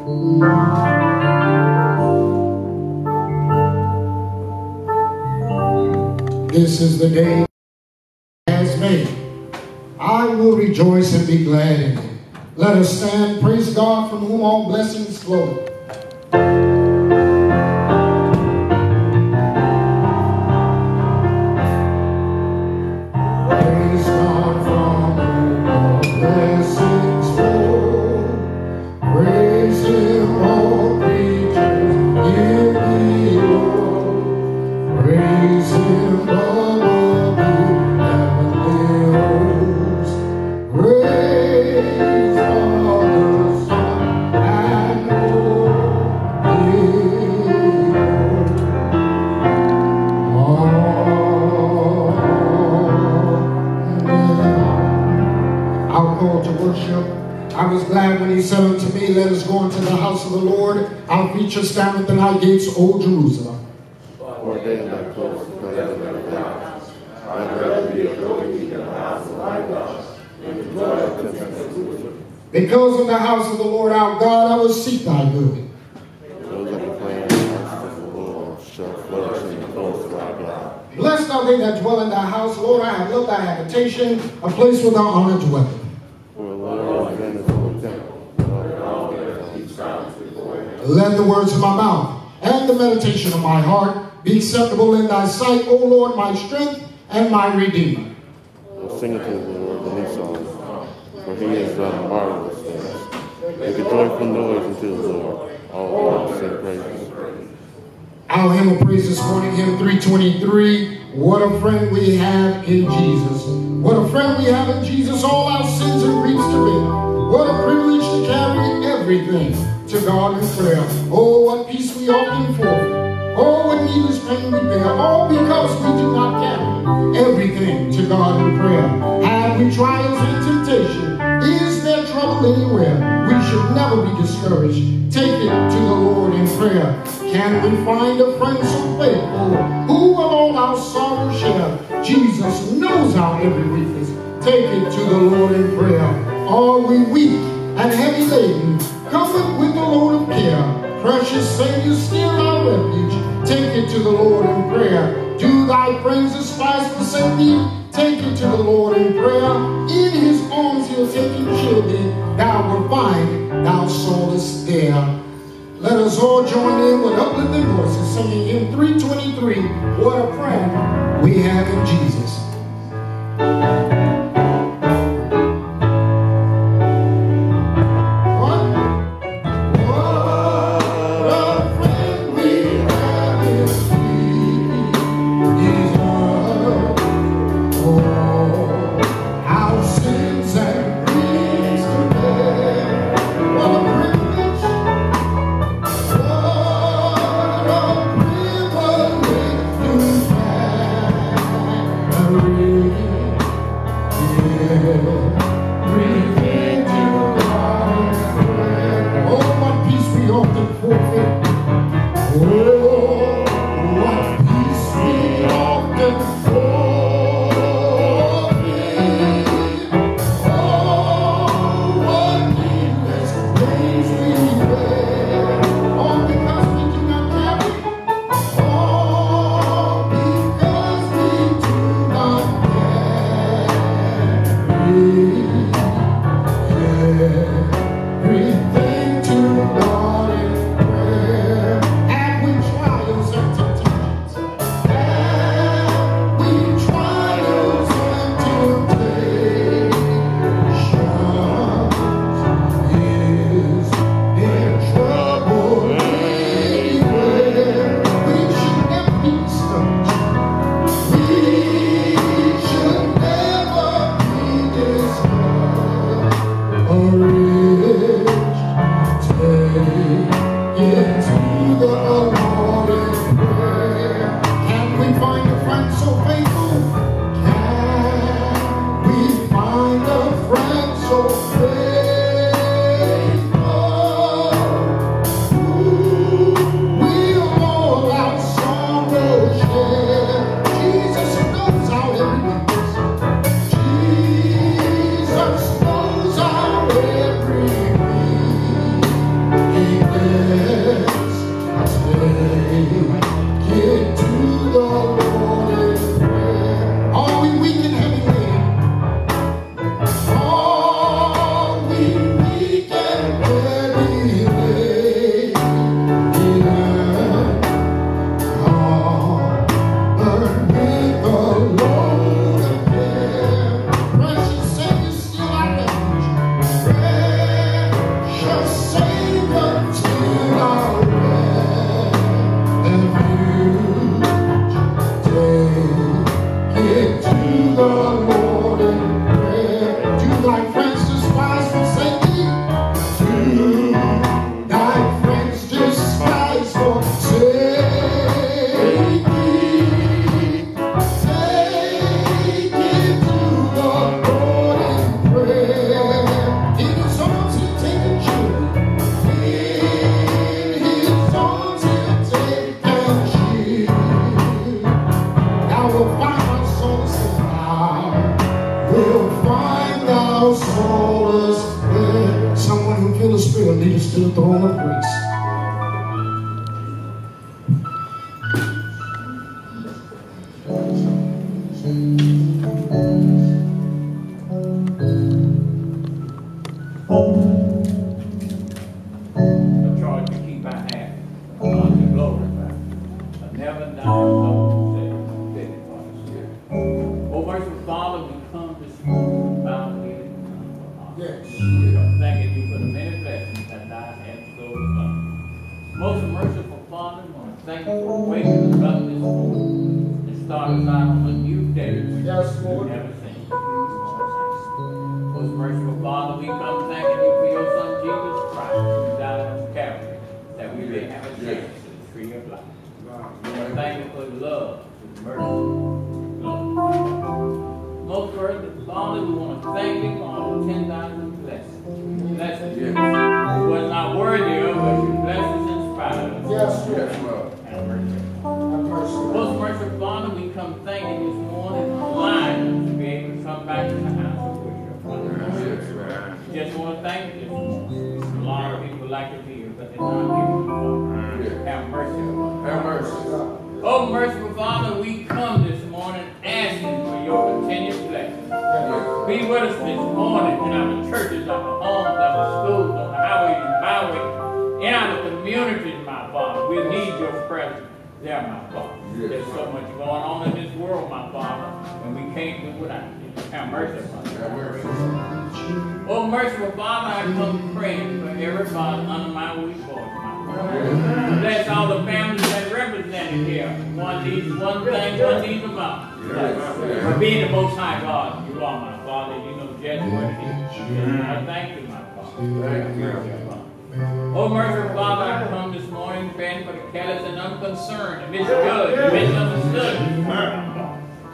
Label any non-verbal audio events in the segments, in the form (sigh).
This is the day has made. I will rejoice and be glad in it. Let us stand, praise God, from whom all blessings flow. Our feet shall stand within our gates, O Jerusalem. For day that close to heaven and earth. I'd rather be a doorkeeper in the house of my God than to dwell in the temple of Jerusalem. Because of the house of the Lord our God, I will seek thy good. Those that proclaim the house of the Lord shall flourish in the of our God. Blessed are they that dwell in thy house, Lord. I have loved thy habitation, a place where thou honor dwelleth. The words of my mouth and the meditation of my heart be acceptable in thy sight, O Lord, my strength and my redeemer. O sing unto the Lord the new song, for he has done marvelous things. Make a joyful noise unto the Lord. All earth sing praises. Our hymn of praise this morning, hymn 323. What a friend we have in Jesus. What a friend we have in Jesus, all our sins and griefs to bear. What a privilege to carry everything to God in prayer. Oh, what peace we often forfeit. Oh, what needless pain we bear. All because we do not carry everything to God in prayer. Have we trials and temptation? Is there trouble anywhere? We should never be discouraged. Take it to the Lord in prayer. Can we find a friend so faithful who will all our sorrow share? Jesus knows our every weakness. Take it to the Lord in prayer. Are we weak and heavy laden? Comfort with load of care. Precious Savior, still our refuge. Take it to the Lord in prayer. Do thy friends despise forsake thee? Take it to the Lord in prayer. In his arms he'll take shield thee. Thou wilt find thou soulest there. Let us all join in with uplifting voices singing in 323, What a friend we have in Jesus. Most merciful Father, we want to thank you for waking us up this morning and start us out on a new day. Yes, Lord. Mercy. Have mercy. Oh, merciful Father, we come this morning asking for your continued blessing. Be with us this morning in our churches, our homes, our schools, on the highways and byways, in our communities, my Father. We need your presence there, my Father. There's so much going on in this world, my Father, and we can't do without you. Have mercy upon us. Have mercy. Oh, merciful Father, I come praying for everybody under my weak voice, my Father. Bless all the families that represented here. One needs one thing, one needs about. For being the most high God, you are my Father. You know just what it is. I thank you, my Father. Oh, merciful Father, I come this morning praying for the careless and unconcerned, the misjudged, the misunderstood.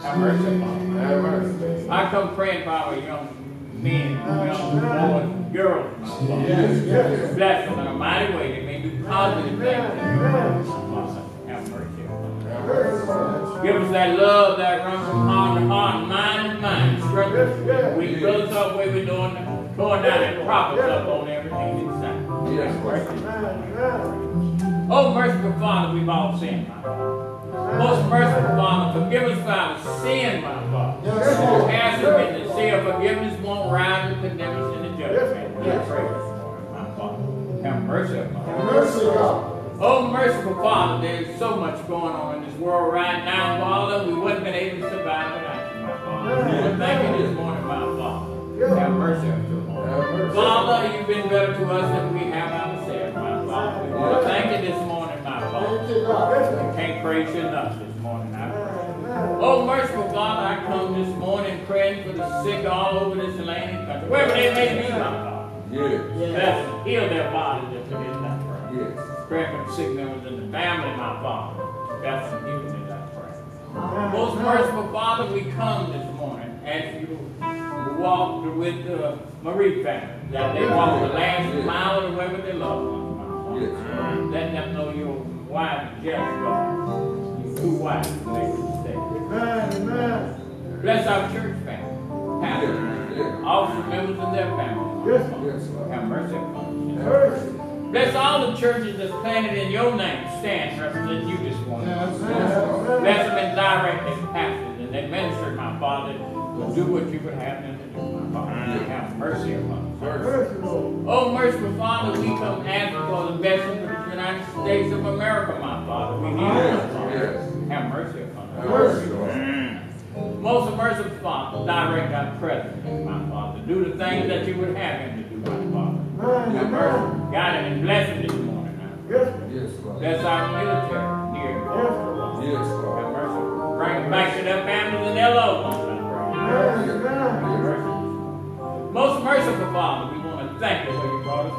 Have mercy upon us. Have mercy. I come praying for our young men, young boys, girls. Yes, yes. Bless them in a mighty way. They may do positive things. Have mercy. Give us that love that runs from heart to heart, mind and mind. Strengthen us. We brothers up where we're doing, going down and prop us up on everything inside. Yes, Mercy. Oh, merciful Father, we've all sinned, my Father. Most merciful Father, forgive us for our sin, my Father. Yes, Lord. Ask us in the sea of forgiveness won't rise and condemn us in the judgment. We pray my Father. Have mercy upon us. Mercy, God. Oh, merciful Father, there's so much going on in this world right now, Father. We wouldn't have been able to survive without you, my Father. We thank you this morning, my Father. Have mercy on us. Father, you've been better to us than we have ourselves, my Father. We want to thank you this morning, my Father. Thank you, God. We can't praise you enough this morning. Oh, merciful God, I come this morning praying for the sick all over this land and country, wherever they may be, my Father. Yes. Bless them, heal their bodies if it is not prayer. Yes. Pray for the sick members in the family, my Father. That's some healing in that prayer. Most merciful Father, we come this morning as you walked with the Marie family, that they walk the last mile of the way with their loved ones, my Father. Yes. Let them know your wife is just God. Your true wife who makes Bless our church family, pastors, Yes. officer members and their Father. Yes, Lord. Have mercy upon us. Mercy. Bless all the churches that's planted in your name, stand representing you this morning. Yes. Bless them and direct their pastors and their ministers, my Father, will do what you would have them to do, my Father. Have mercy upon us. Mercy. Oh, merciful Father, we come asking for the best of the United States of America, my Father. We need Father. Yes. Have mercy upon us. Have mercy, Lord. Most merciful Father, direct our president, my Father. Do the things that you would have him to do, my Father. Have mercy. Guide him and bless him this morning. now. Yes, Lord. Bless our military near and far. Yes, Have mercy. Bring them back to their families and their loved ones, I. Have mercy. Most merciful Father, we want to thank you where you brought us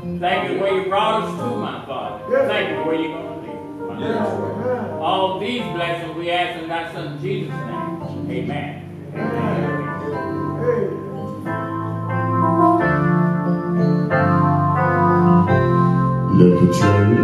from. Thank you where you brought us to, my Father. Thank you where you're going to lead. my Yes, Father. Lord. All these blessings we ask in thy son Jesus' name. Amen. Amen.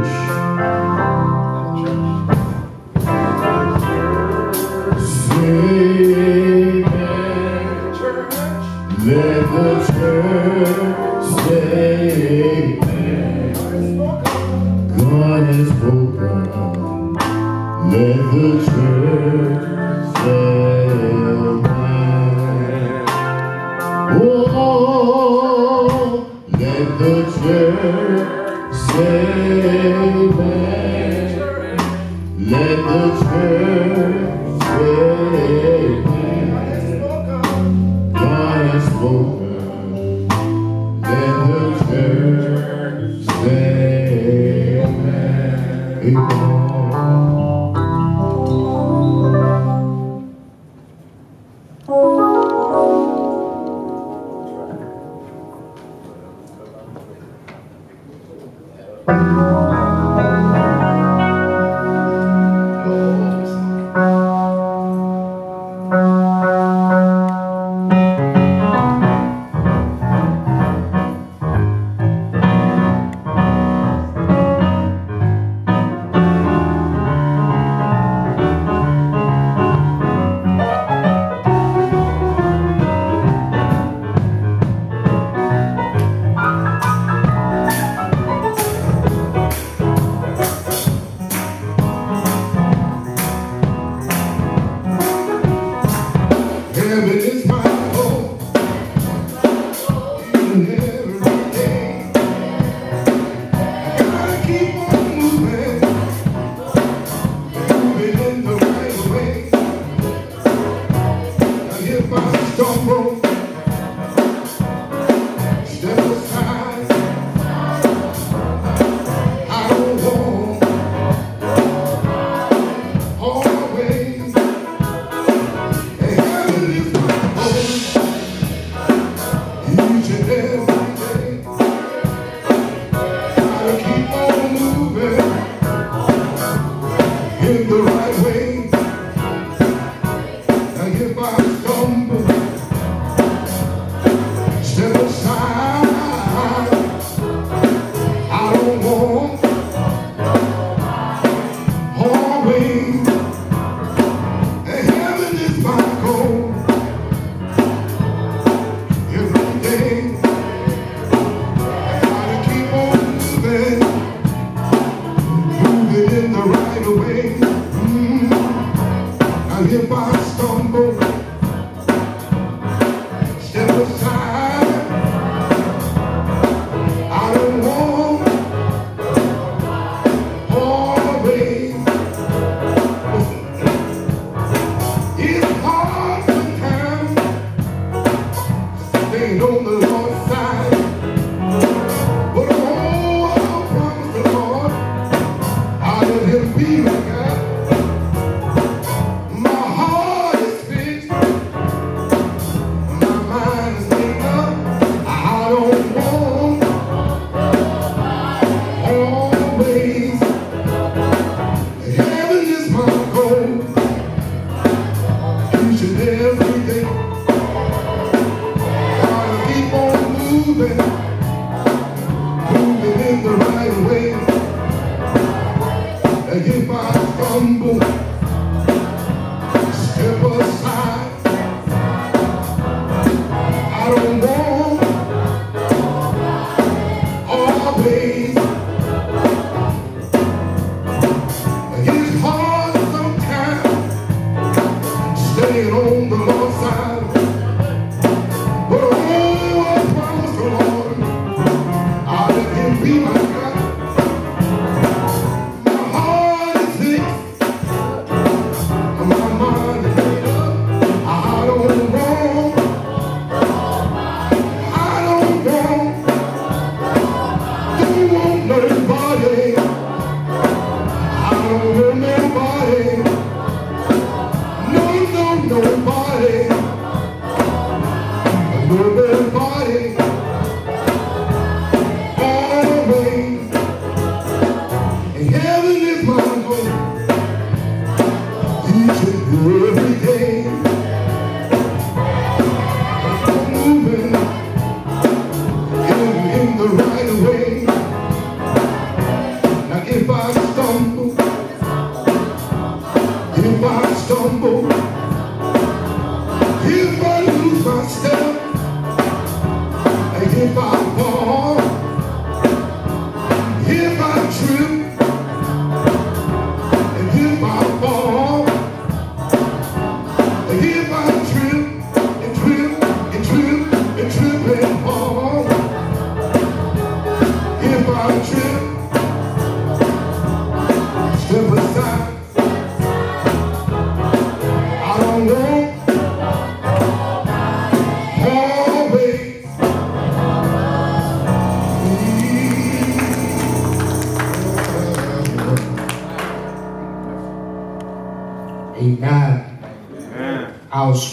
In the right way.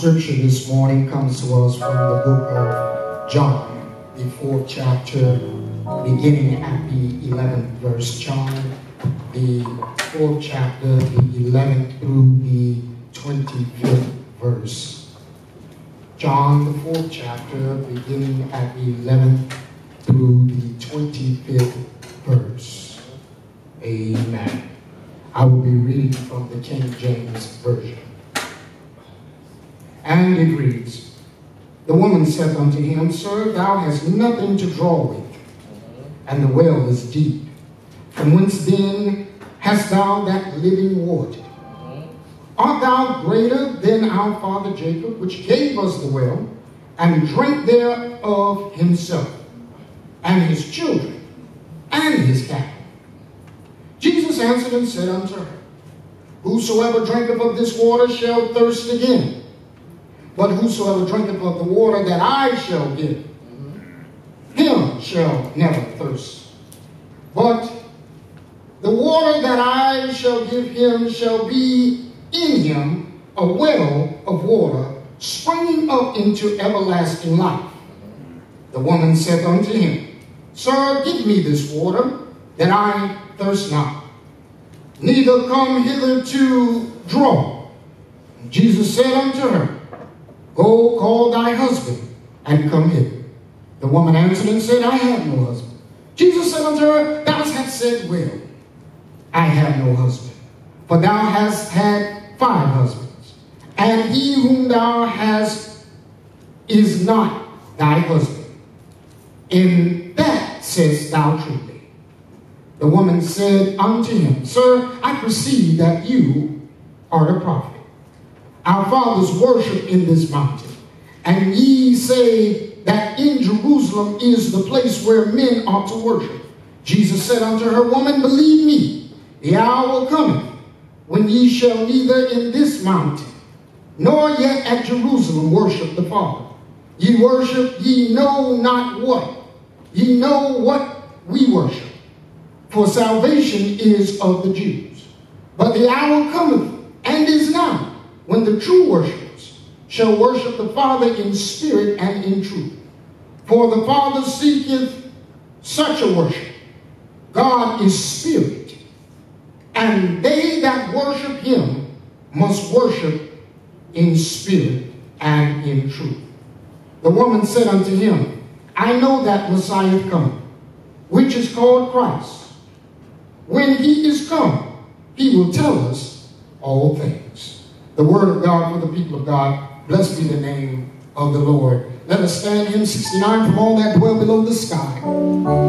Scripture this morning comes to us from nothing to draw with, and the well is deep. From whence then hast thou that living water? Art thou greater than our father Jacob, which gave us the well, and drank thereof himself, and his children, and his cattle? Jesus answered and said unto her, Whosoever drinketh of this water shall thirst again. But whosoever drinketh of the water that I shall give, shall never thirst. But the water that I shall give him shall be in him a well of water springing up into everlasting life. The woman said unto him, Sir, give me this water, that I thirst not, neither come hither to draw. Jesus said unto her, Go call thy husband and come hither. The woman answered and said, I have no husband. Jesus said unto her, Thou hast said well, I have no husband. For thou hast had five husbands, and he whom thou hast is not thy husband. In that says thou truly. The woman said unto him, Sir, I perceive that you are a prophet. Our fathers worship in this mountain, and ye say that in Jerusalem is the place where men ought to worship. Jesus said unto her, Woman, believe me, the hour cometh when ye shall neither in this mountain nor yet at Jerusalem worship the Father. Ye worship ye know not what. Ye know what we worship. For salvation is of the Jews. But the hour cometh, and is now, when the true worshipers shall worship the Father in spirit and in truth. For the Father seeketh such a worship. God is spirit, and they that worship him must worship in spirit and in truth. The woman said unto him, I know that Messiah come, which is called Christ. When he is come, he will tell us all things. The word of God for the people of God. Blessed be the name of the Lord. Let us stand hymn 69 from all that dwell below the sky.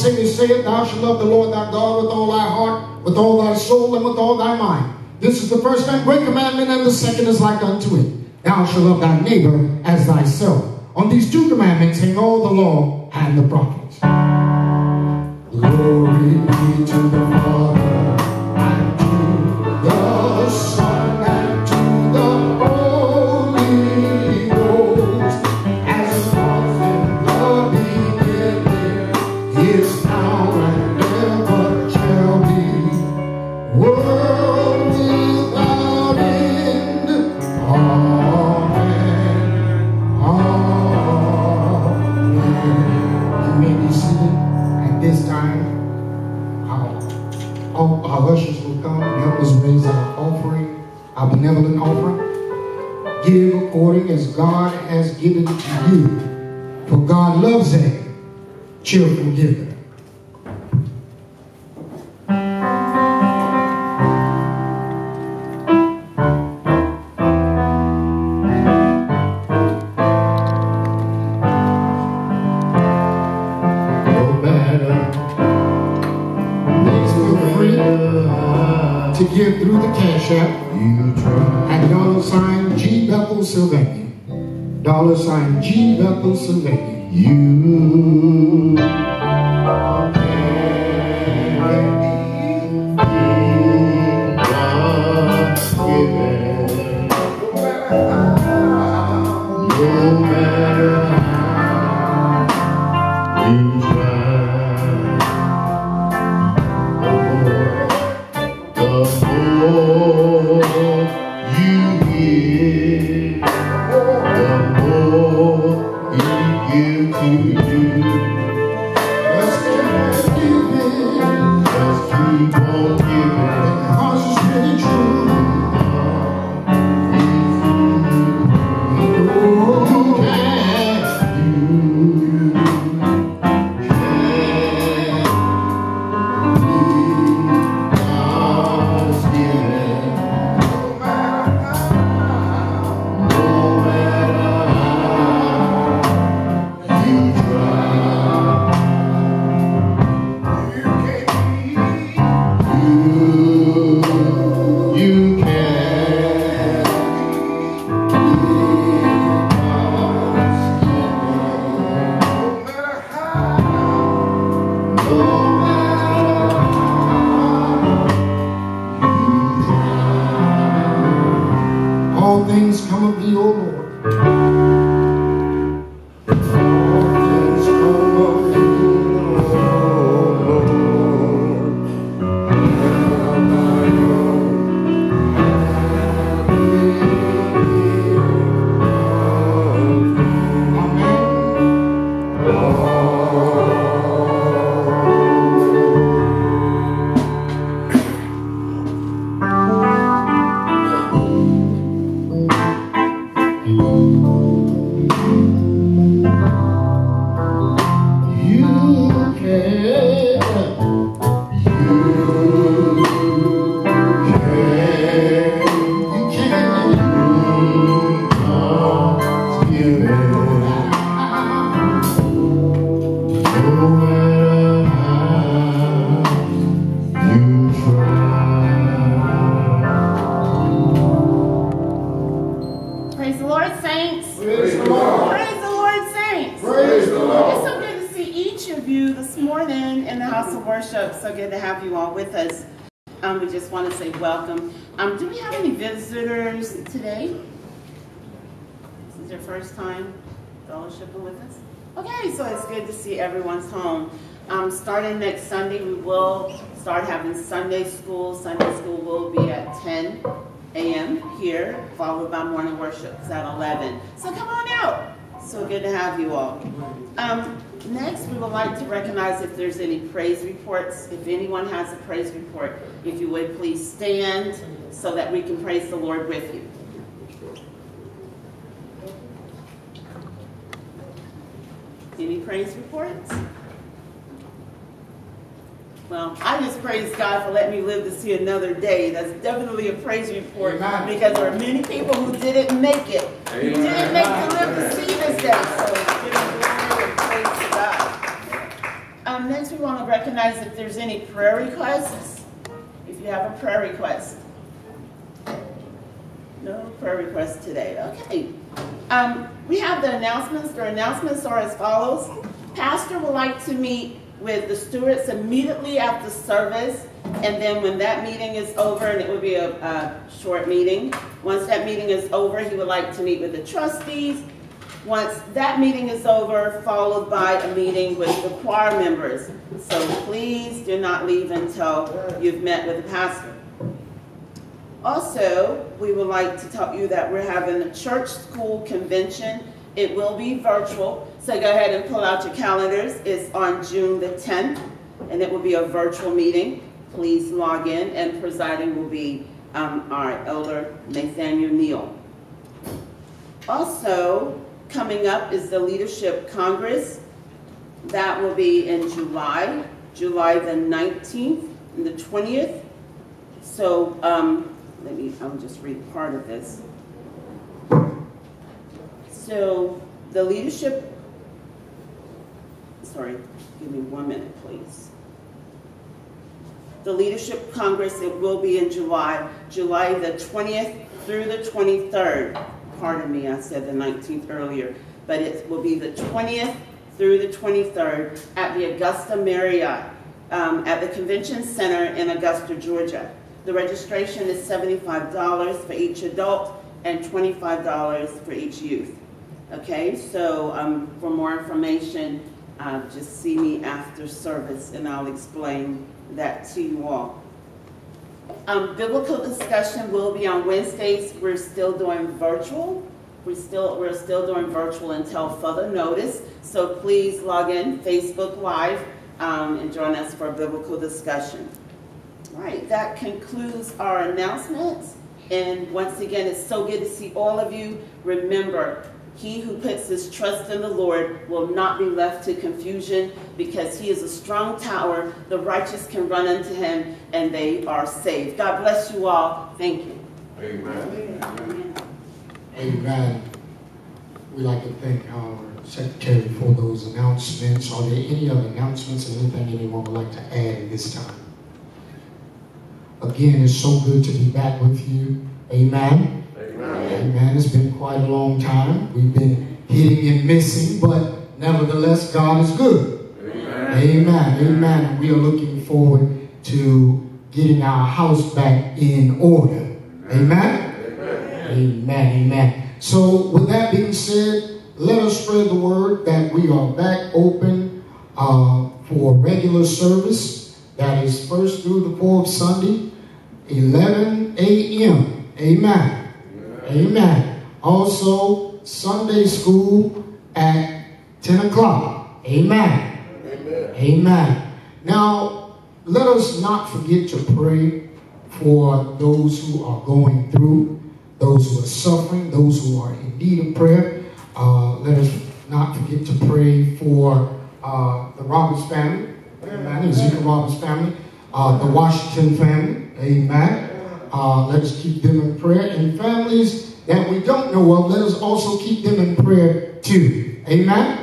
Our Savior saith, Thou shalt love the Lord thy God with all thy heart, with all thy soul, and with all thy mind. This is the first and great commandment, and the second is like unto it. Thou shalt love thy neighbor as thyself. On these two commandments hang all the law and the prophets. Glory be to the Father, olabilir. You this morning in the house of worship. So good to have you all with us. Um, we just want to say welcome. Um, do we have any visitors today? This is your first time fellowshipping with us? Okay, so it's good to see everyone's home. Um, starting next Sunday, we will start having Sunday school. Sunday school will be at 10 a.m. here, followed by morning worship at 11. So come on out. So good to have you all. Um, next, we would like to recognize if there's any praise reports. If anyone has a praise report, if you would please stand so that we can praise the Lord with you. Any praise reports? Well, I just praise God for letting me live to see another day. That's definitely a praise report Amen. because there are many people who didn't make it. Who didn't make to live to see this day. So Um, next, we want to recognize if there's any prayer requests. If you have a prayer request. No prayer requests today. Okay. Um, we have the announcements. The announcements are as follows. Pastor would like to meet with the stewards immediately after service. And then when that meeting is over, and it will be a, a short meeting, once that meeting is over, he would like to meet with the trustees. Once that meeting is over, followed by a meeting with the choir members. So please do not leave until you've met with the pastor. Also, we would like to tell you that we're having a church school convention. It will be virtual, so go ahead and pull out your calendars. It's on June the 10th, and it will be a virtual meeting. Please log in, and presiding will be um, our elder Nathaniel Neal. Also, coming up is the Leadership Congress. That will be in July, July the 19th and the 20th. So, um, let me, I'll just read part of this. So, the leadership, sorry, give me one minute, please. The Leadership Congress, it will be in July, July the 20th through the 23rd. Pardon me, I said the 19th earlier, but it will be the 20th through the 23rd at the Augusta Marriott um, at the Convention Center in Augusta, Georgia. The registration is $75 for each adult and $25 for each youth. Okay, so um, for more information, uh, just see me after service and I'll explain that to you all. Um, biblical discussion will be on Wednesdays. We're still doing virtual. We're still, we're still doing virtual until further notice. So please log in Facebook Live um, and join us for a biblical discussion. All right, that concludes our announcements. And once again, it's so good to see all of you. Remember, he who puts his trust in the Lord will not be left to confusion because he is a strong tower. The righteous can run into him and they are saved. God bless you all. Thank you. Amen. Amen. We'd like to thank our secretary for those announcements. Are there any other announcements or anything anyone would like to add at this time? Again, it's so good to be back with you. Amen. Amen. It's been quite a long time. We've been hitting and missing, but nevertheless, God is good. Amen. Amen. Amen. We are looking forward to getting our house back in order. Amen. Amen. Amen. Amen. So, with that being said, let us spread the word that we are back open uh, for regular service. That is first through the fourth Sunday, 11 a.m. Amen. Amen. Also, Sunday school at 10 o'clock. Amen. Amen. Amen. Now, let us not forget to pray for those who are going through, those who are suffering, those who are in need of prayer. Uh, let us not forget to pray for uh, the Roberts family, amen, Ezekiel Roberts family, uh, the Washington family, amen. Uh, let us keep them in prayer. And families that we don't know of, let us also keep them in prayer too. Amen.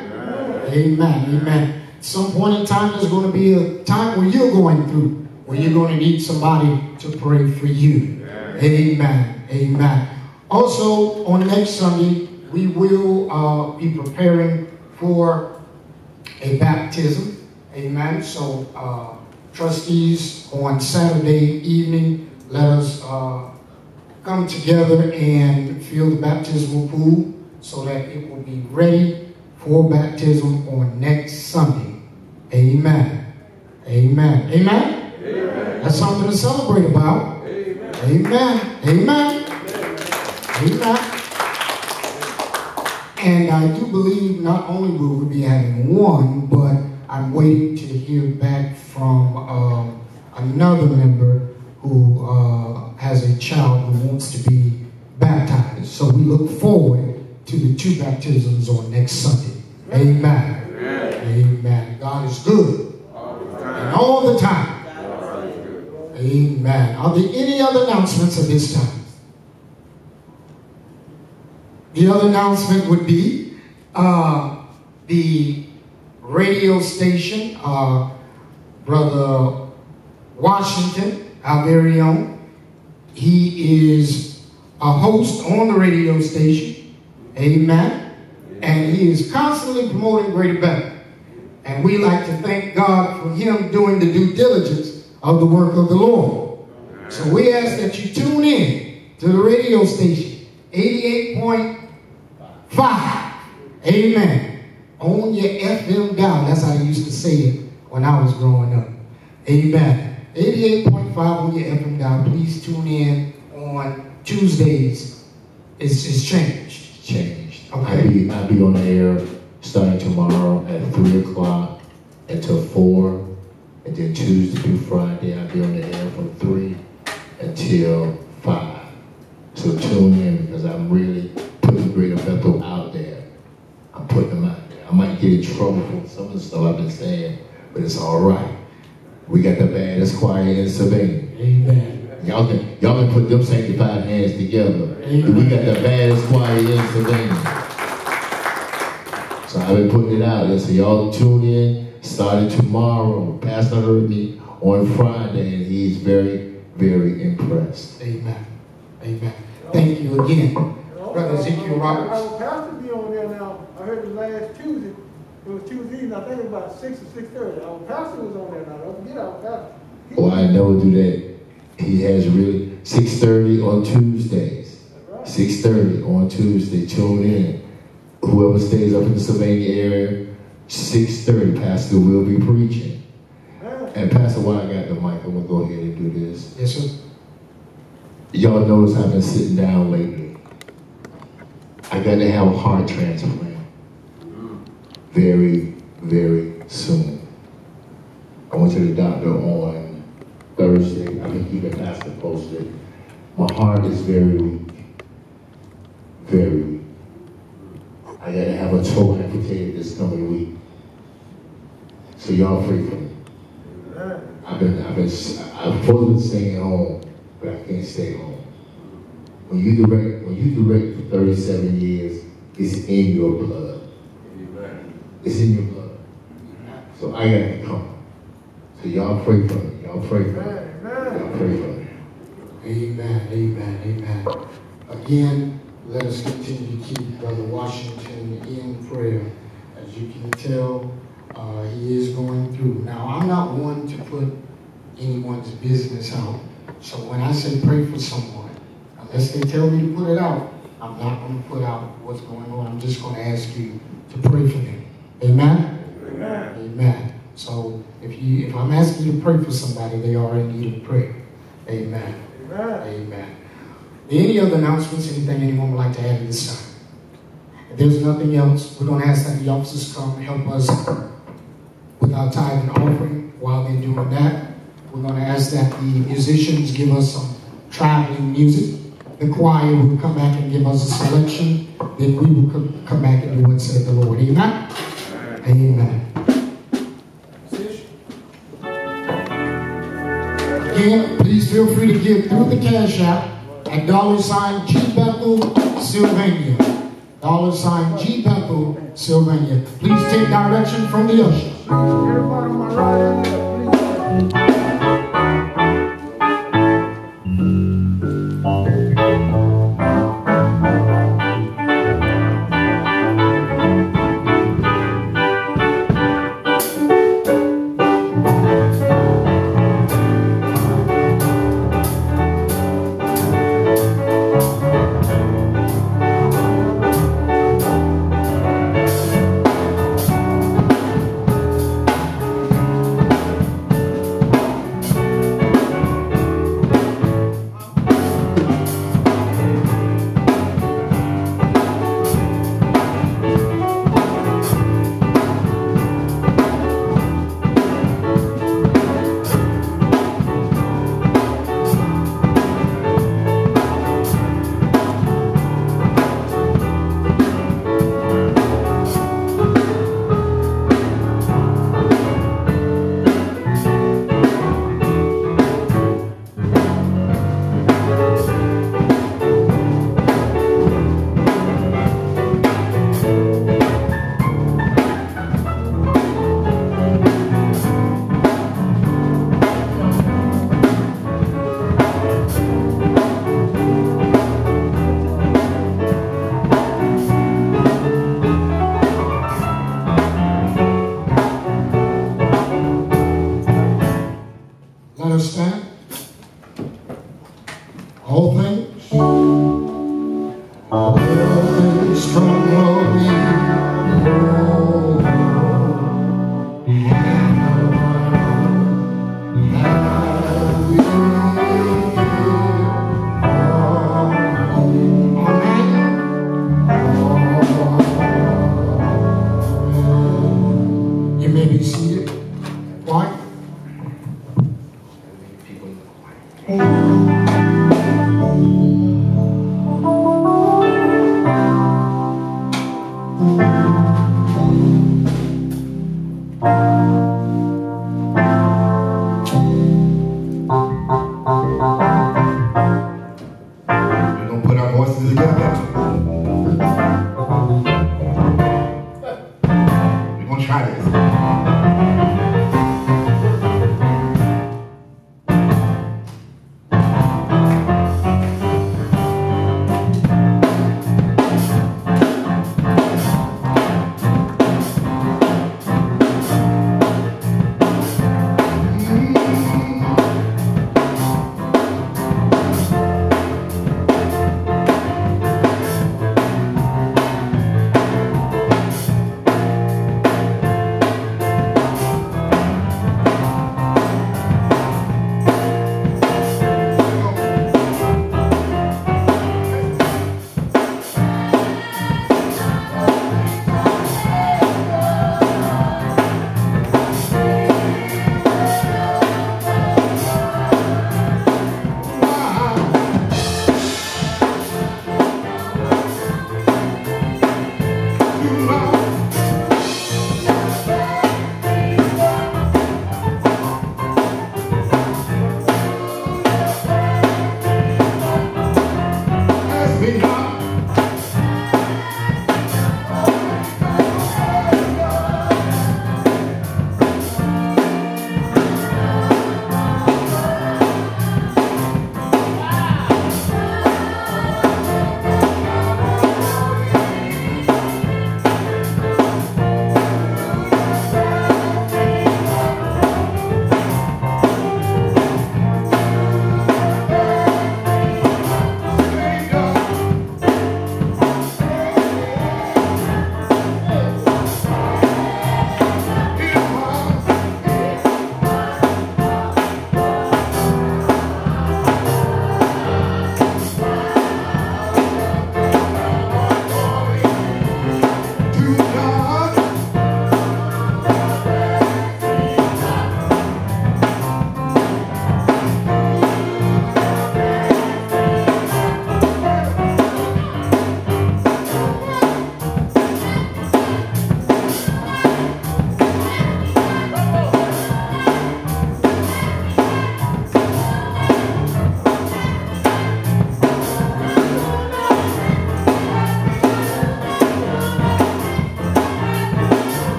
Amen. Amen. At some point in time, there's going to be a time where you're going through, where you're going to need somebody to pray for you. Amen. Amen. Also, on next Sunday, we will uh, be preparing for a baptism. Amen. So, uh, trustees, on Saturday evening, let us uh, come together and fill the baptismal pool so that it will be ready for baptism on next Sunday. Amen. Amen. Amen. Amen. That's something to celebrate about. Amen. Amen. Amen. Amen. And I do believe not only will we be having one, but I'm waiting to hear back from um, another member who uh, has a child who wants to be baptized. So we look forward to the two baptisms on next Sunday. Amen. Amen. God is good. And all the time. Amen. Are there any other announcements at this time? The other announcement would be uh, the radio station, uh, Brother Washington, our very own. He is a host on the radio station. Amen. And he is constantly promoting Greater Bethel. And we like to thank God for him doing the due diligence of the work of the Lord. So we ask that you tune in to the radio station, 88.5. Amen. On your FM dial. That's how I used to say it when I was growing up. Amen. 88.5 on your FM dial. Please tune in on Tuesdays. It's, it's changed. changed. I'll Okay. be, I'll be on the air starting tomorrow at 3 o'clock until 4. And then Tuesday through Friday, I'll be on the air from 3 until 5. So tune in because I'm really putting Greater Bethel out there. I'm putting them out there. I might get in trouble for some of the stuff I've been saying, but it's all right. We got the baddest choir in Savannah. Amen. Y'all can y'all can put them sanctified hands together. Amen. We got the baddest choir in Savannah. So I've been putting it out there. So y'all tune in starting tomorrow. Pastor heard me on Friday, and he's very, very impressed. Amen. Amen. Thank you again. Brother Ezekiel Roberts. Our pastor be on there now. I heard it last Tuesday. It was Tuesday evening. I think it was about six or six thirty. Our pastor was on there now. Don't forget our pastor. He- Well, I know do that. He has really six thirty on Tuesdays. Six thirty on Tuesday. Tune in. Whoever stays up in the Sylvania area, six thirty. Pastor will be preaching. Man, And Pastor, while I got the mic, I'm gonna go ahead and do this. Yes, sir. Y'all notice I've been sitting down lately. I got to have a heart transplant very, very soon. I went to the doctor on Thursday. I think even Pastor posted. My heart is very weak. Very weak. I got to have a toe amputated this coming week. So y'all pray for me. I've been, I've been, I'm supposed to be staying home, but I can't stay home. When you direct, when you direct for 37 years, it's in your blood. It's in your blood. So I got to get come. So y'all pray for me. Y'all pray for me. Amen. Y'all pray for me. Amen, amen, amen. Again, let us continue to keep Brother Washington in prayer. As you can tell, uh, he is going through. Now, I'm not one to put anyone's business out. So when I say pray for someone, unless they tell me to put it out, I'm not going to put out what's going on. I'm just going to ask you to pray for them. Amen? Amen. Amen. So if you if I'm asking you to pray for somebody, they are in need of prayer. Amen. Amen. Amen. Any other announcements, anything anyone would like to add at this time? If there's nothing else, we're going to ask that the officers come and help us with our tithe and offering. While they're doing that, we're going to ask that the musicians give us some traveling music. The choir will come back and give us a selection. Then we will come, come back and do what said the Lord. Amen? Amen. Again, please feel free to give through the Cash App at dollar sign G Bethel, Sylvania. Dollar sign G Bethel, Sylvania. Please take direction from the ushers.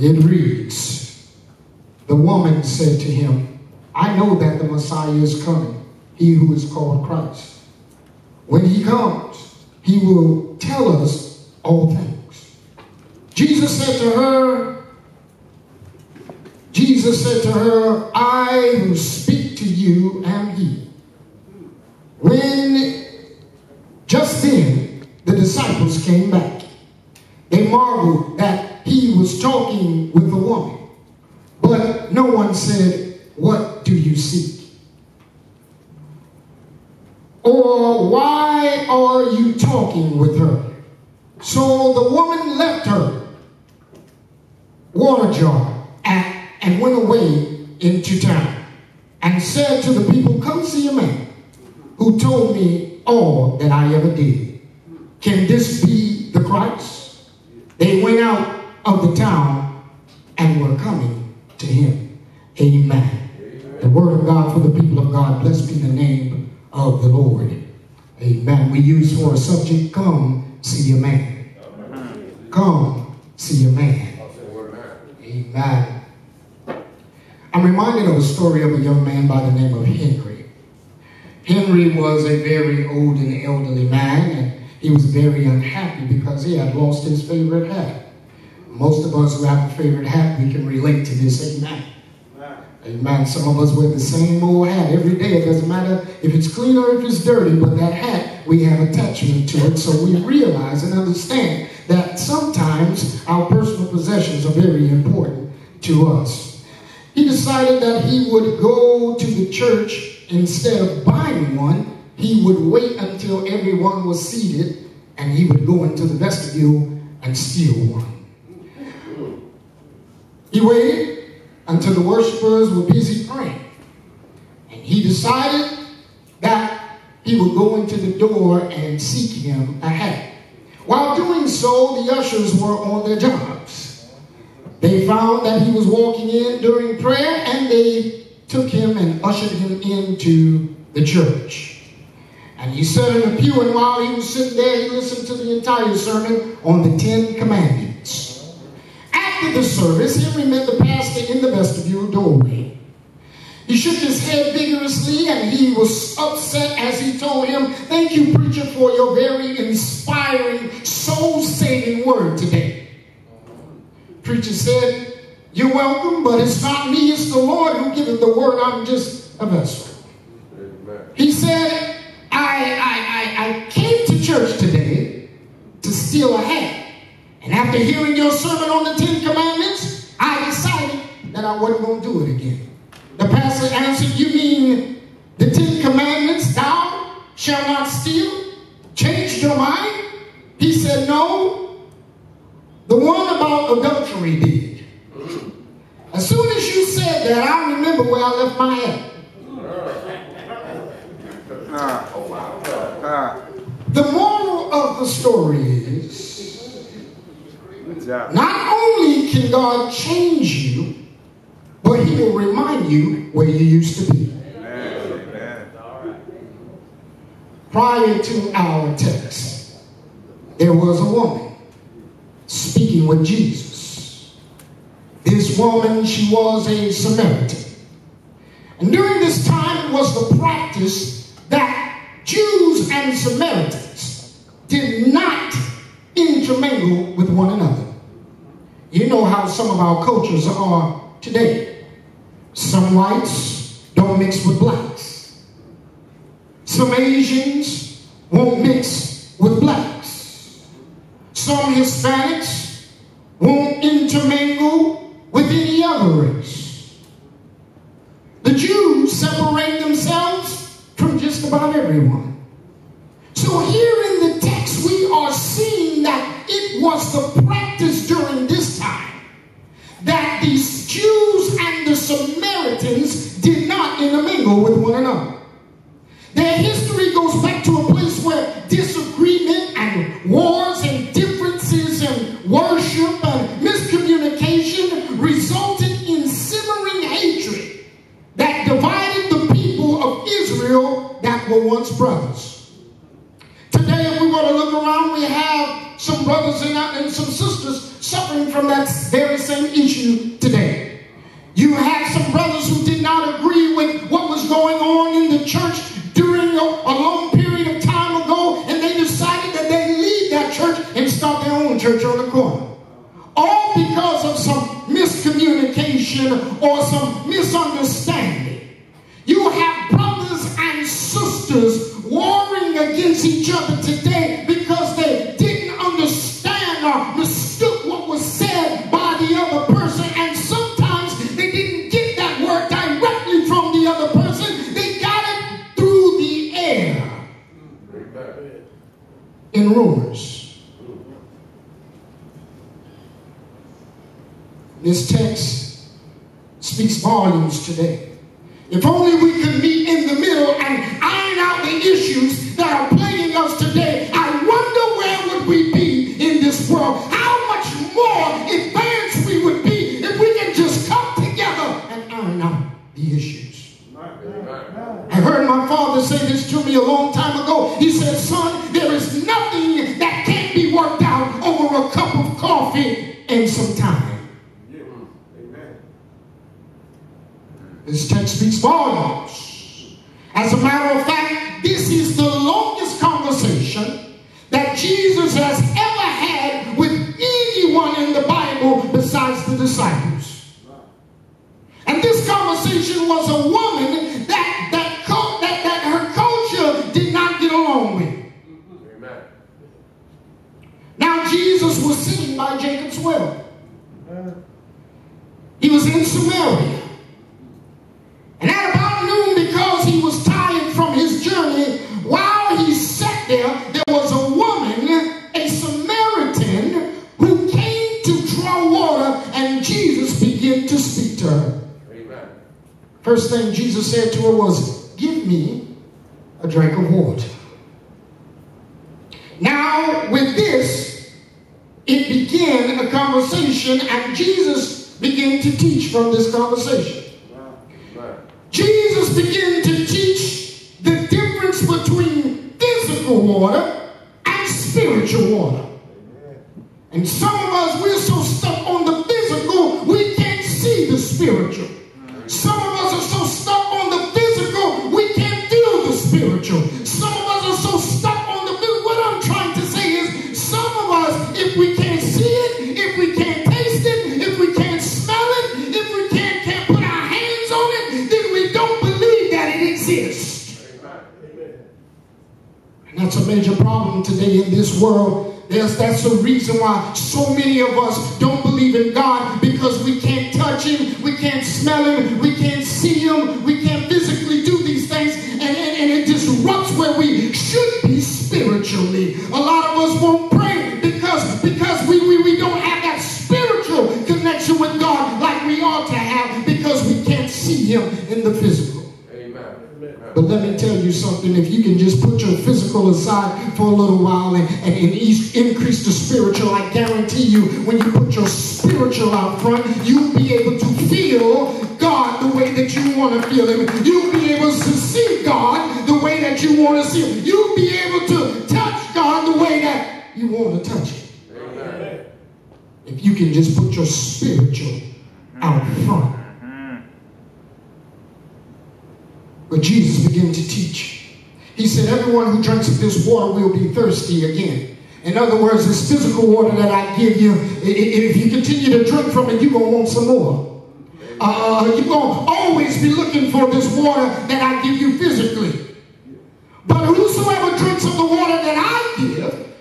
It reads, The woman said to him, I know that the Messiah is coming, he who is called Christ. When he comes, he will tell us all things. Jesus said to her, Jesus said to her, I who speak to you am he. When just then the disciples came back, they marveled that was talking with a woman. But no one said, What do you seek? Or why are you talking with her? So the woman left her water jar and, and went away into town and said to the people, Come see a man who told me all that I ever did. Can this be the Christ? They went out of the town and were coming to him. Amen. The word of God for the people of God. Blessed be the name of the Lord. Amen. We use for a subject, come see a man. Come see a man. Amen. I'm reminded of a story of a young man by the name of Henry. Henry was a very old and elderly man, and he was very unhappy because he had lost his favorite hat. Most of us who have a favorite hat, we can relate to this. Amen. Amen. Some of us wear the same old hat every day. It doesn't matter if it's clean or if it's dirty, but that hat, we have attachment to it. So we realize and understand that sometimes our personal possessions are very important to us. He decided that he would go to the church instead of buying one. He would wait until everyone was seated and he would go into the vestibule and steal one. He waited until the worshipers were busy praying. And he decided that he would go into the door and seek him a hat. While doing so, the ushers were on their jobs. They found that he was walking in during prayer and they took him and ushered him into the church. And he sat in a pew, and while he was sitting there, he listened to the entire sermon on the Ten Commandments. The service, Henry met the pastor in the vestibule doorway. He shook his head vigorously and he was upset as he told him, Thank you, preacher, for your very inspiring, soul saving word today. Preacher said, You're welcome, but it's not me, it's the Lord who giveth the word. I'm just a vessel. He said, I, I, I, I came to church today to steal a hat. And after hearing your sermon on the Ten Commandments, I decided that I wasn't going to do it again. The pastor answered, You mean the Ten Commandments, thou shalt not steal? Changed your mind? He said, No. The one about adultery did. As soon as you said that, I remember where I left my hat. Ah, oh, ah. The moral of the story is not only can God change you, but He will remind you where you used to be. prior to our text, there was a woman speaking with Jesus. This woman, she was a Samaritan. And during this time, it was the practice that Jews and Samaritans did not intermingle with one another. You know how some of our cultures are today. Some whites don't mix with blacks. Some Asians won't mix with blacks. Some Hispanics won't intermingle with any other race. The Jews separate themselves from just about everyone. So here Jesus was seen by Jacob's well. He was in Samaria. And at about noon, because he was tired from his journey, while he sat there, there was a woman, a Samaritan, who came to draw water, and Jesus began to speak to her. First thing Jesus said to her was, Give me a drink of water. Now, with this, it began a conversation, and Jesus began to teach from this conversation. Jesus began to teach the difference between physical water and spiritual water. And some of us, we're so that's a major problem today in this world. There's, that's the reason why so many of us don't believe in God because we can't touch Him, we can't smell Him, we can't see Him, we can't physically do these things, and, and, and it disrupts where we should be spiritually. A lot of us won't pray because, because we, we, we don't have that spiritual connection with God like we ought to have because we can't see Him in the physical. But let me tell you something. If you can just put your physical aside for a little while and, and, and eas- increase the spiritual, I guarantee you, when you put your spiritual out front, you'll be able to feel God the way that you want to feel Him. You'll be able to see God the way that you want to see him. You'll be able to touch God the way that you want to touch him. If you can just put your spiritual out front. But Jesus began to teach. He said, Everyone who drinks of this water will be thirsty again. In other words, this physical water that I give you, if you continue to drink from it, you're going to want some more. Uh, you're going to always be looking for this water that I give you physically. But whosoever drinks of the water that I give,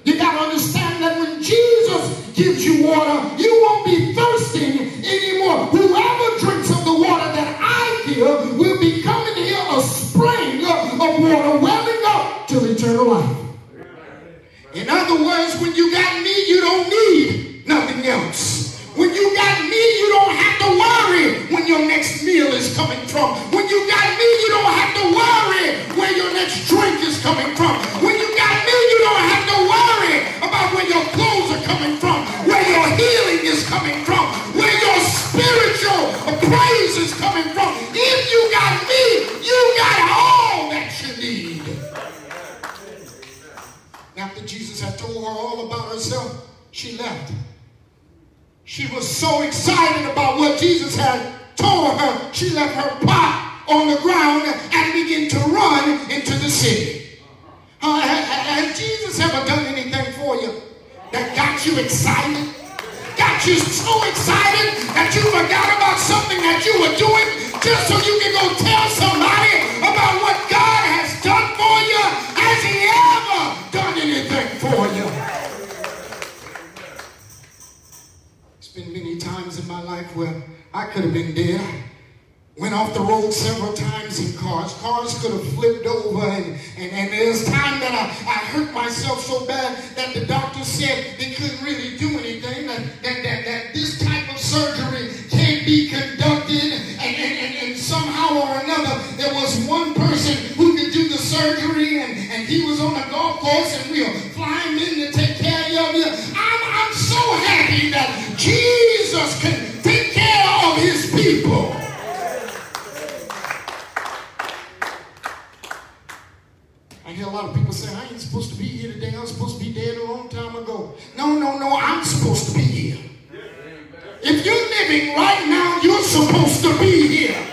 other words, when you got me, you don't need nothing else. When you got me, you don't have to worry when your next meal is coming from. When you got me, you don't have to worry where your next drink is coming from. When you got me, you don't have to worry about where your clothes are coming from, where your healing is coming from, where your spiritual praise is coming from. If you got me, you got After Jesus had told her all about herself, she left. She was so excited about what Jesus had told her, she left her pot on the ground and began to run into the city. Uh, has Jesus ever done anything for you that got you excited? Got you so excited that you forgot about something that you were doing just so you can go tell somebody about what God has done for you? Has he ever done anything for you? It's been many times in my life where I could have been dead. Went off the road several times in cars. Cars could have flipped over. And, and, and there's time that I, I hurt myself so bad that the doctor said they couldn't really do anything. That, that, that, that this type of surgery can't be conducted. Course and we were flying in to take care of you. I'm, I'm so happy that Jesus can take care of his people. I hear a lot of people say, I ain't supposed to be here today. I'm supposed to be dead a long time ago. No, no, no, I'm supposed to be here. If you're living right now, you're supposed to be here.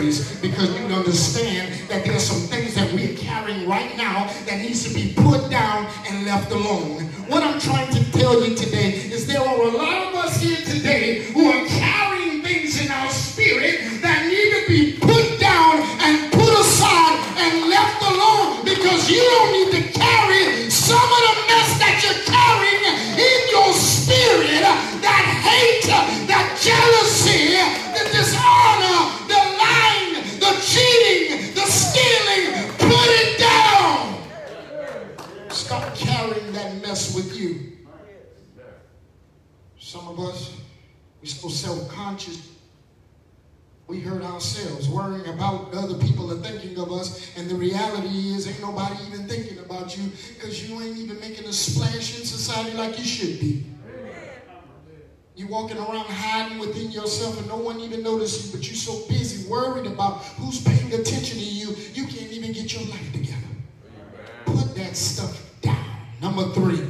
Because you understand that there's some things that we're carrying right now that needs to be put down and left alone. What I'm trying to tell you today is there are a lot of Some of us, we're so self-conscious. We hurt ourselves worrying about other people are thinking of us and the reality is ain't nobody even thinking about you because you ain't even making a splash in society like you should be. You're walking around hiding within yourself and no one even notices you but you're so busy worried about who's paying attention to you you can't even get your life together. Put that stuff down. Number three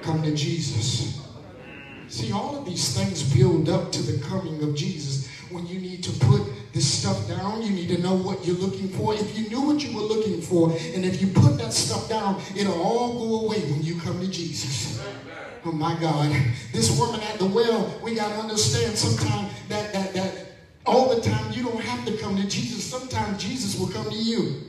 come to jesus see all of these things build up to the coming of jesus when you need to put this stuff down. You need to know what you're looking for. If you knew what you were looking for, and if you put that stuff down, it'll all go away when you come to Jesus. Oh my God. This woman at the well, we got to understand sometimes that, that, that all the time you don't have to come to Jesus. Sometimes Jesus will come to you.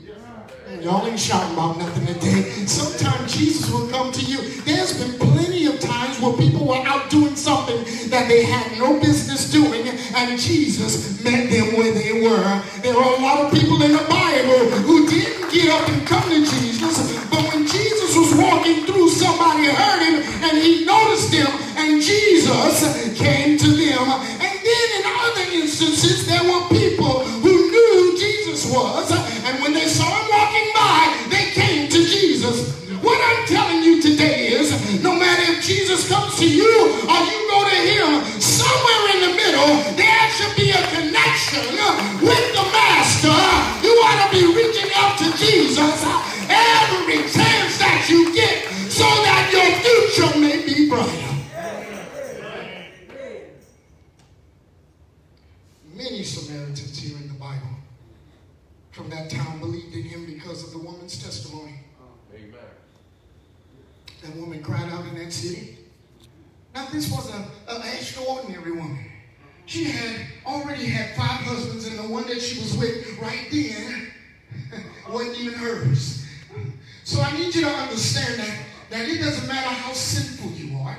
Y'all ain't shouting about nothing today. Sometimes Jesus will come to you. There's been plenty of times where people were out doing something that they had no business doing, and Jesus met them where they were. There are a lot of people in the Bible who didn't get up and come to Jesus, but when Jesus was walking through, somebody heard him, and he noticed them, and Jesus came to them. And then in other instances, there were people who knew who Jesus was, and when they saw him to you or you go to him, somewhere in the middle, there should be a connection with the Master. You ought to be reaching out to Jesus every chance that you get so that your future may be brighter. Many Samaritans here in the Bible from that town believed in him because of the woman's testimony. Amen. That woman cried out in that city. Now this was an extraordinary woman. She had already had five husbands, and the one that she was with right then (laughs) wasn't even hers. So I need you to understand that, that it doesn't matter how sinful you are.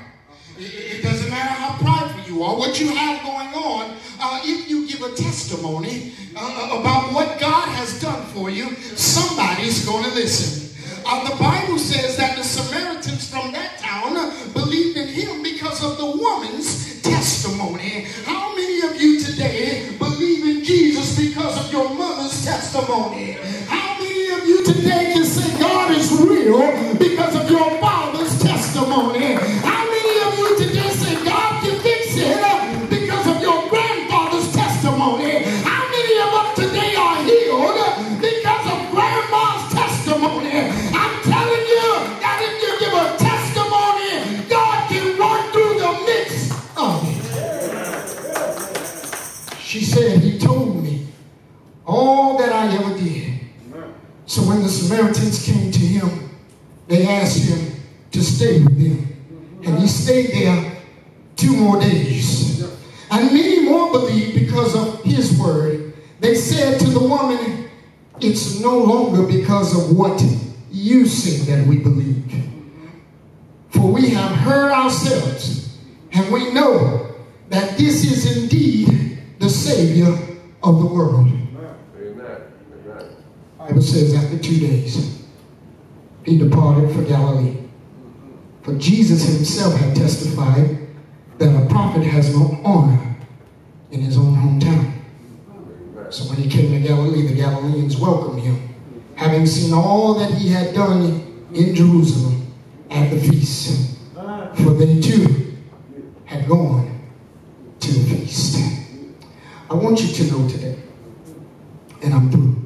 It, it doesn't matter how prideful you are, what you have going on. Uh, if you give a testimony uh, about what God has done for you, somebody's going to listen. Uh, the Bible says that the Samaritans from that testimony? How many of you today can say God is real because of your father's testimony? How Samaritans came to him, they asked him to stay with them. And he stayed there two more days. And many more believed because of his word. They said to the woman, It's no longer because of what you say that we believe. For we have heard ourselves, and we know that this is indeed the Savior of the world. Bible says after two days, he departed for Galilee. For Jesus himself had testified that a prophet has no honor in his own hometown. So when he came to Galilee, the Galileans welcomed him, having seen all that he had done in Jerusalem at the feast. For they too had gone to the feast. I want you to know today, and I'm through.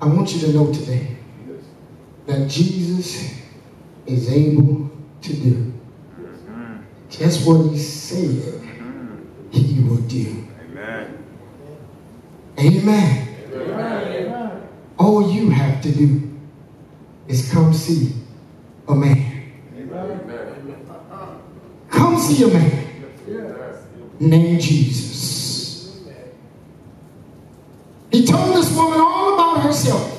I want you to know today that Jesus is able to do just what he said he will do. Amen. Amen. All you have to do is come see a man. Come see a man named Jesus. He told this woman all about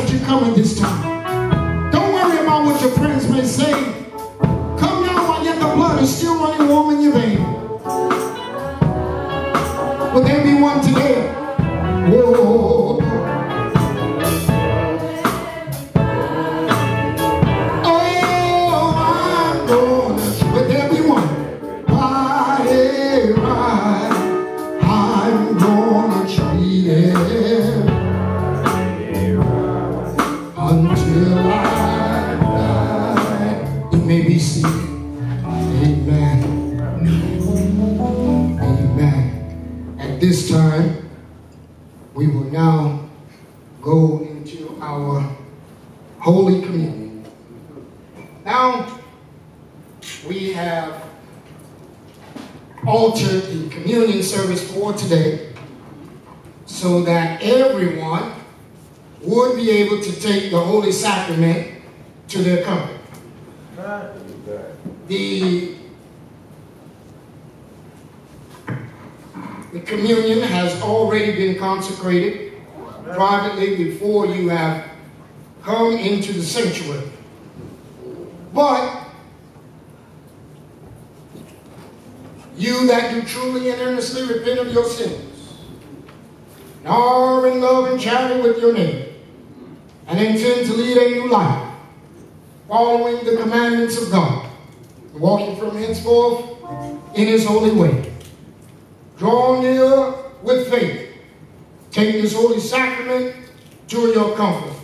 that you come at this time. To your comfort.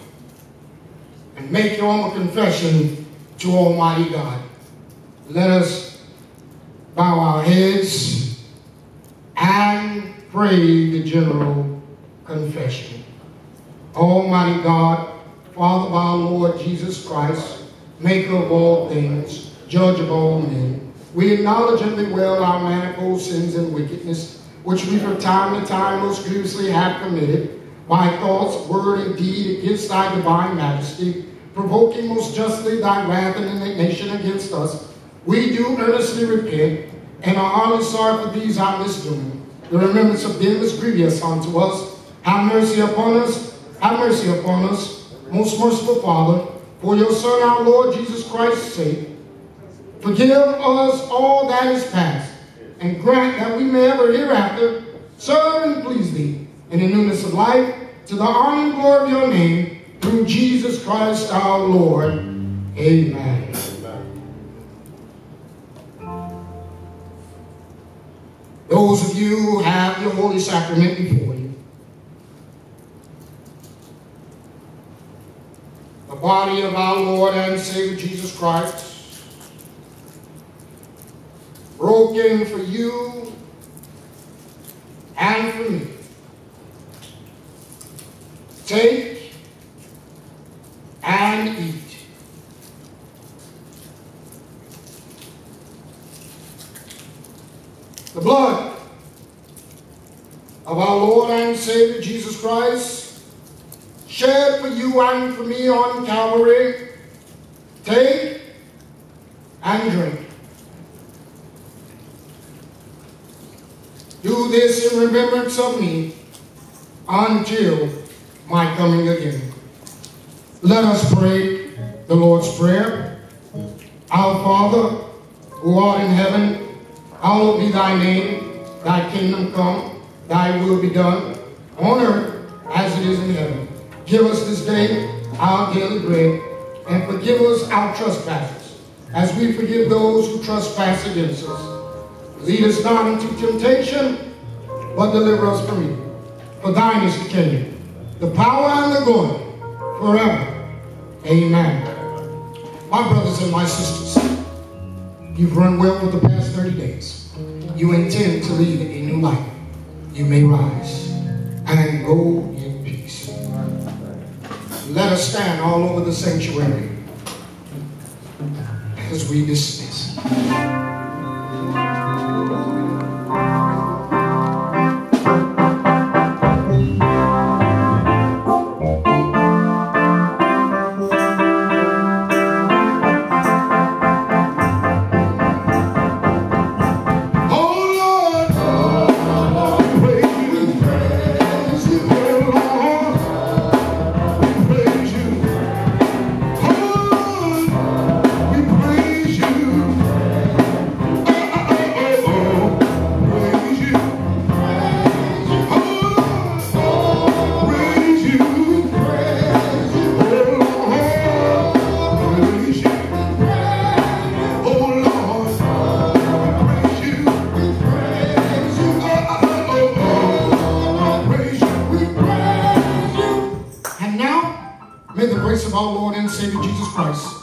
And make your humble confession to Almighty God. Let us bow our heads and pray the general confession. Almighty God, Father of our Lord Jesus Christ, maker of all things, judge of all men, we acknowledge and bewail our manifold sins and wickedness, which we from time to time most grievously have committed, by thoughts, word, and deed against thy divine majesty, provoking most justly thy wrath and indignation against us. We do earnestly repent, and are heartily sorry for these our misdoing. The remembrance of them is grievous unto us. Have mercy upon us, have mercy upon us, most merciful Father, for your Son, our Lord Jesus Christ's sake. Forgive us all that is past, and grant that we may ever hereafter serve and please thee in the newness of life, to the honor and glory of your name, through Jesus Christ our Lord. Amen. Those of you who have the Holy Sacrament before you, the body of our Lord and Savior Jesus Christ, broken for you and for me. Take and eat. The blood of our Lord and Savior Jesus Christ, shed for you and for me on Calvary, take and drink. Do this in remembrance of me until my coming again. Let us pray the Lord's Prayer. Our Father, who art in heaven, hallowed be thy name. Thy kingdom come, thy will be done, on earth as it is in heaven. Give us this day our daily bread, and forgive us our trespasses, as we forgive those who trespass against us. Lead us not into temptation, but deliver us from evil. For thine is the kingdom, the power and the glory, forever. Amen. My brothers and my sisters, you've run well for the past 30 days. You intend to lead a new life. You may rise and go in peace. Let us stand all over the sanctuary as we dismiss. Savior